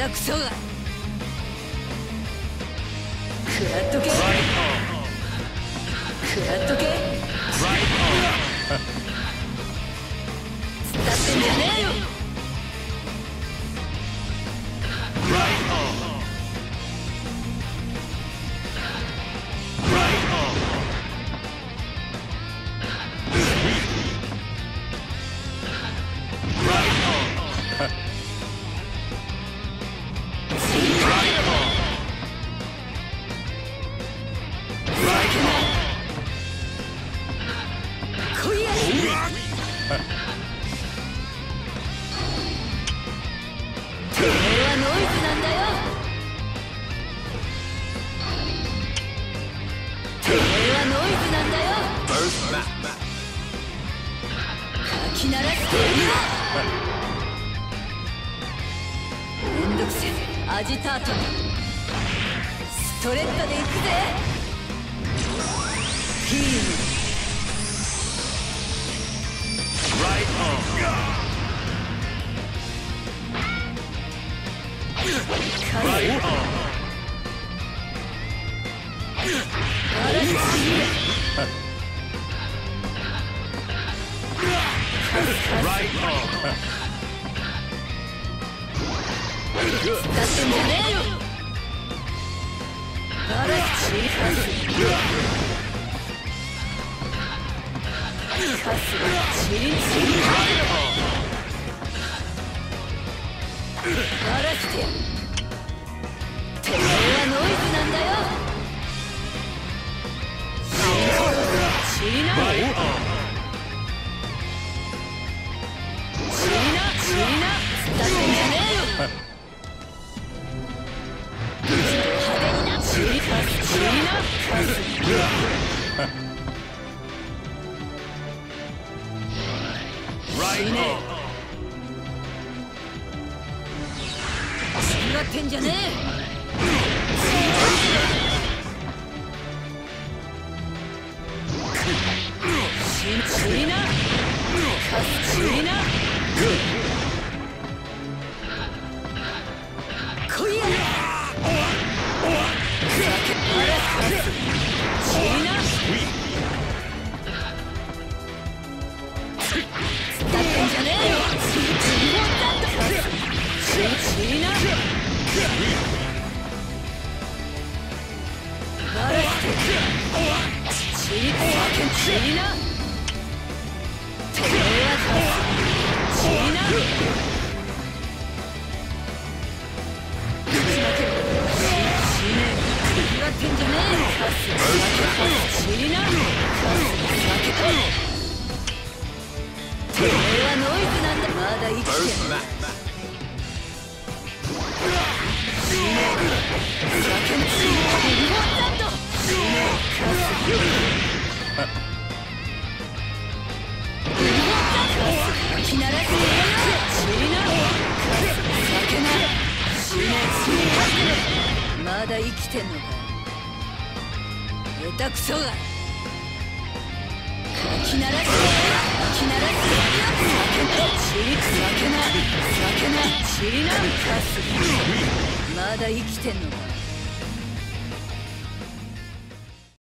下手くそが。食らっとけかき鳴らしてやるよめんどくせえアジタートストレッドで行くぜヒールだってんじゃチーカスカスチリンチリンバラしてやるてめえはノイズなんってんじゃねえ死な死な死になってんじゃねえよカス酒死になカス酒てめえはノイズなんだまだ生きてる死ね酒の死ねリボンダンド死ねカスリボンダンドカス吹き鳴らしてやる死になまだ生きてんのか？下手くそがかき鳴らしてやるかき鳴らしてやる酒なちり酒な酒なちりなんかすまだ生きてんのか